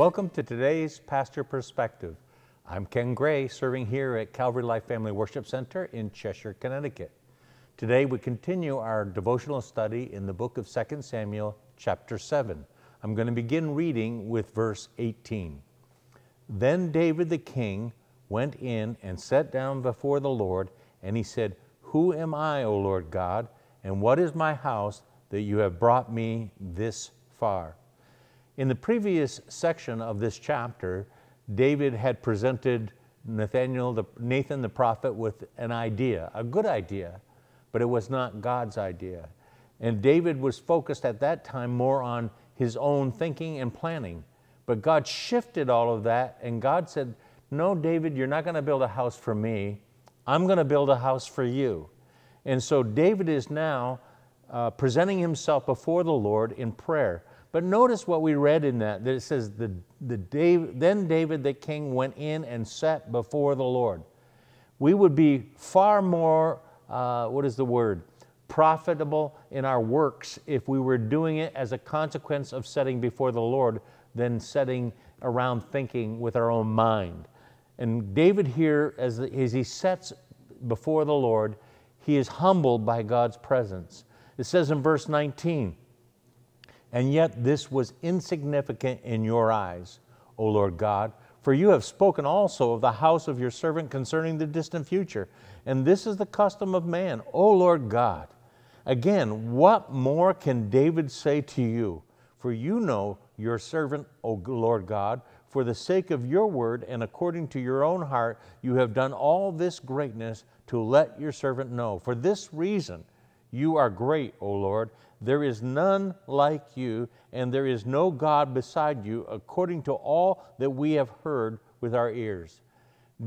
Welcome to today's Pastor Perspective. I'm Ken Gray, serving here at Calvary Life Family Worship Center in Cheshire, Connecticut. Today we continue our devotional study in the book of 2 Samuel, chapter 7. I'm going to begin reading with verse 18. Then David the king went in and sat down before the Lord, and he said, Who am I, O Lord God, and what is my house that you have brought me this far? In the previous section of this chapter, David had presented Nathaniel, the, Nathan the prophet with an idea, a good idea, but it was not God's idea. And David was focused at that time more on his own thinking and planning. But God shifted all of that, and God said, No, David, you're not going to build a house for me. I'm going to build a house for you. And so David is now uh, presenting himself before the Lord in prayer. But notice what we read in that, that it says, the, the David, then David the king went in and sat before the Lord. We would be far more, uh, what is the word? Profitable in our works if we were doing it as a consequence of setting before the Lord than setting around thinking with our own mind. And David here, as, as he sets before the Lord, he is humbled by God's presence. It says in verse 19, and yet this was insignificant in your eyes, O Lord God, for you have spoken also of the house of your servant concerning the distant future. And this is the custom of man, O Lord God. Again, what more can David say to you? For you know your servant, O Lord God, for the sake of your word and according to your own heart, you have done all this greatness to let your servant know. For this reason, you are great, O Lord. There is none like you, and there is no God beside you, according to all that we have heard with our ears.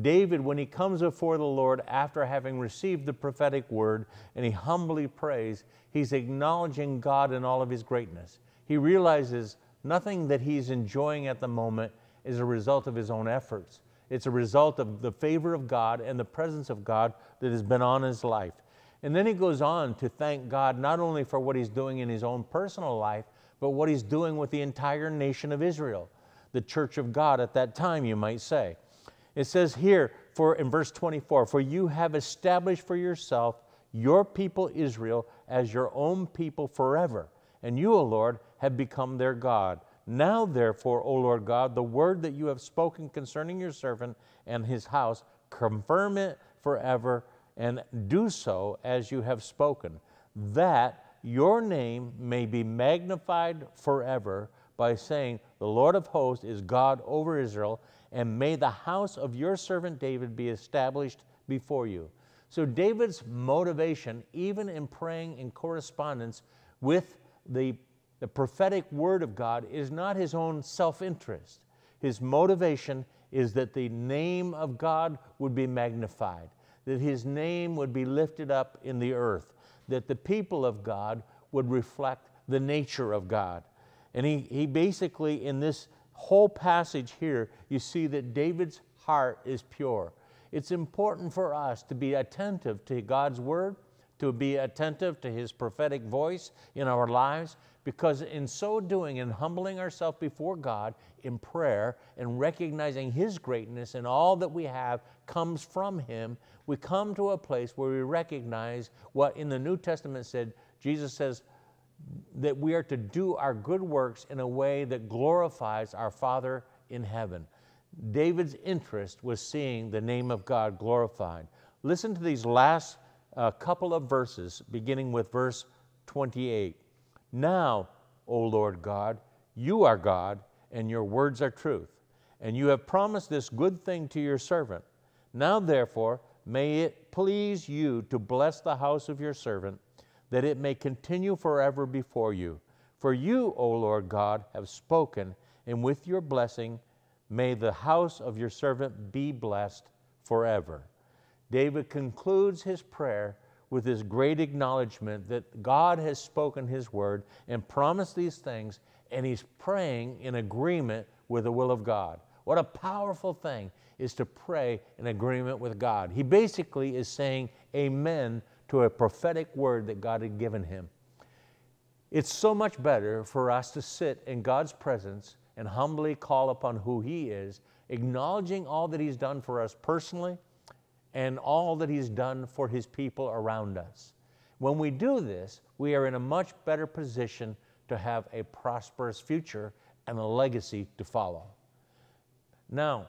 David, when he comes before the Lord after having received the prophetic word and he humbly prays, he's acknowledging God in all of his greatness. He realizes nothing that he's enjoying at the moment is a result of his own efforts. It's a result of the favor of God and the presence of God that has been on his life. And then he goes on to thank God not only for what he's doing in his own personal life, but what he's doing with the entire nation of Israel, the church of God at that time, you might say. It says here, for in verse 24, for you have established for yourself your people Israel as your own people forever, and you, O Lord, have become their God. Now, therefore, O Lord God, the word that you have spoken concerning your servant and his house, confirm it forever and do so as you have spoken, that your name may be magnified forever by saying, The Lord of hosts is God over Israel, and may the house of your servant David be established before you. So, David's motivation, even in praying in correspondence with the, the prophetic word of God, is not his own self interest. His motivation is that the name of God would be magnified that his name would be lifted up in the earth, that the people of God would reflect the nature of God. And he, he basically, in this whole passage here, you see that David's heart is pure. It's important for us to be attentive to God's word, to be attentive to his prophetic voice in our lives, because in so doing and humbling ourselves before God in prayer and recognizing his greatness and all that we have comes from him, we come to a place where we recognize what in the New Testament said, Jesus says that we are to do our good works in a way that glorifies our Father in heaven. David's interest was seeing the name of God glorified. Listen to these last uh, couple of verses, beginning with verse 28. Now, O Lord God, you are God, and your words are truth. And you have promised this good thing to your servant. Now, therefore, May it please you to bless the house of your servant, that it may continue forever before you. For you, O Lord God, have spoken, and with your blessing, may the house of your servant be blessed forever. David concludes his prayer with this great acknowledgement that God has spoken his word and promised these things, and he's praying in agreement with the will of God. What a powerful thing is to pray in agreement with God. He basically is saying amen to a prophetic word that God had given him. It's so much better for us to sit in God's presence and humbly call upon who He is, acknowledging all that He's done for us personally and all that He's done for His people around us. When we do this, we are in a much better position to have a prosperous future and a legacy to follow. Now,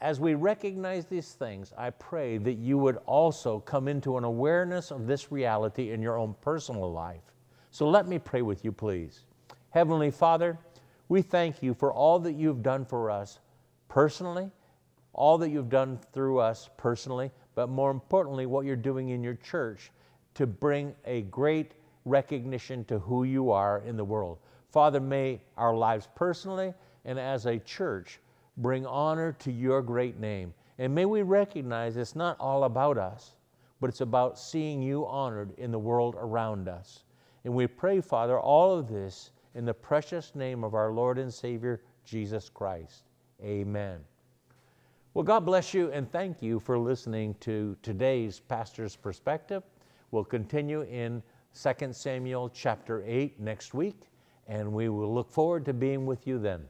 as we recognize these things, I pray that you would also come into an awareness of this reality in your own personal life. So let me pray with you, please. Heavenly Father, we thank you for all that you've done for us personally, all that you've done through us personally, but more importantly, what you're doing in your church to bring a great recognition to who you are in the world. Father, may our lives personally and as a church bring honor to your great name. And may we recognize it's not all about us, but it's about seeing you honored in the world around us. And we pray, Father, all of this in the precious name of our Lord and Savior, Jesus Christ. Amen. Well, God bless you and thank you for listening to today's Pastor's Perspective. We'll continue in 2 Samuel chapter 8 next week, and we will look forward to being with you then.